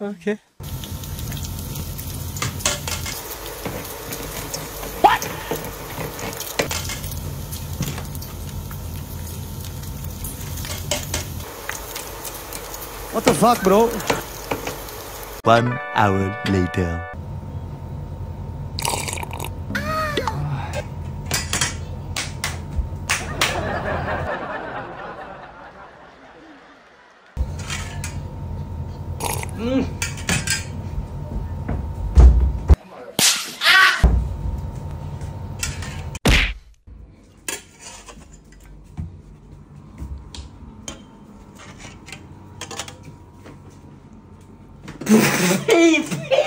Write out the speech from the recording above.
Okay. What the fuck, bro? One hour later. Mm. Ah!